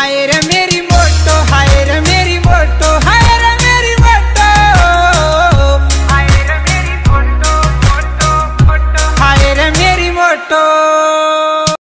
Hayrem